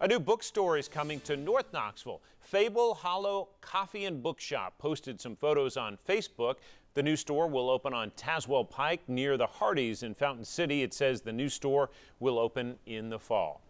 A new bookstore is coming to North Knoxville. Fable Hollow Coffee and Bookshop posted some photos on Facebook. The new store will open on Tazewell Pike near the Hardee's in Fountain City. It says the new store will open in the fall.